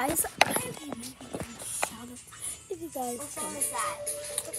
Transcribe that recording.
guys, I have a shout out if you guys What song is that?